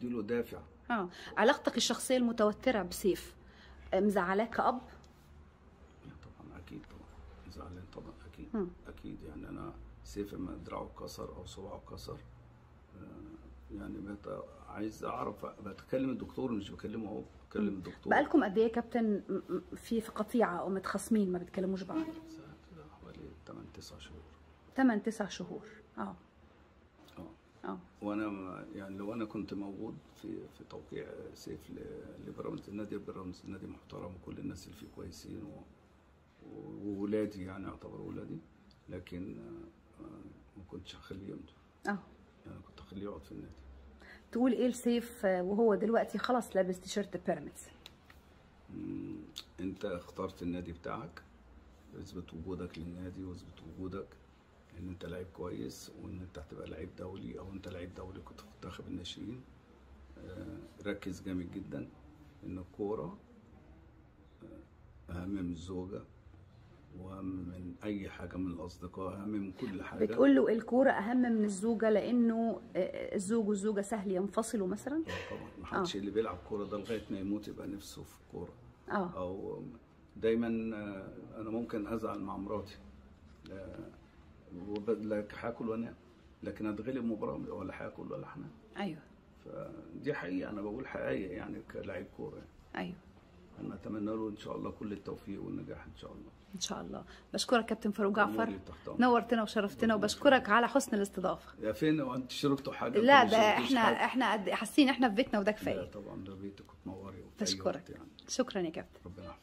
اديله دافع. آه. علاقتك الشخصية المتوترة بسيف آه، مزعلاك كأب طبعا أكيد طبعا. زعلان طبعا أكيد. مم. أكيد يعني أنا سيف لما دراعه اتكسر أو صباعه اتكسر. آه، يعني بقيت عايز أعرف بتكلم الدكتور مش بكلمه هو بكلم الدكتور. بقالكم قد إيه يا كابتن؟ م- م- في في قطيعة أو متخاصمين ما بتكلموش بعض؟ حوالي 8 9 شهور. 8 9 شهور. آه. آه. آه وأنا يعني لو أنا كنت موجود في في توقيع سيف لبيراميدز النادي بيراميدز نادي محترم وكل الناس اللي فيه كويسين و- و- وولادي يعني يعتبروا ولادي لكن آه، آه، ما كنتش هخليه يمضي. آه. يعني كنت هخليه يقعد في النادي. تقول إيه لسيف آه، وهو دلوقتي خلاص لابس تيشيرت بيراميدز؟ أنت اخترت النادي بتاعك أثبت وجودك للنادي وأثبت وجودك. إن أنت لعيب كويس وإن أنت هتبقى لعيب دولي أو أنت لعيب دولي كنت في منتخب الناشئين. آه، ركز جامد جدا إن الكورة آه، أهم من الزوجة وأهم من أي حاجة من الأصدقاء أهم من كل حاجة. بتقول له الكورة أهم من الزوجة لأنه آه، الزوج والزوجة سهل ينفصلوا مثلا؟ آه، طبعا. ما حدش اللي بيلعب كورة ده لغاية ما يموت يبقى نفسه في الكورة. آه. أو دايما أنا ممكن أزعل مع مراتي. هاكل وانام لكن اتغلب مباراه ولا هاكل ولا هنام أيوه. فدي حقيقة. أنا بقول حقيقة يعني كلاعب كورة. يعني. أيوه. أنا أتمنى له إن شاء الله كل التوفيق والنجاح إن شاء الله. إن شاء الله. بشكرك كابتن فاروق جعفر. نورتنا وشرفتنا وبشكرك على حسن الاستضافة. يا فين؟ وأنت شربتوا حاجة؟ لا ده إحنا حاجة؟ إحنا قد- حاسين إحنا في بيتنا وده لا كفايه طبعا ده بيتك وتنوري بشكرك. يعني. شكرا يا كابتن. ربنا يحفظك.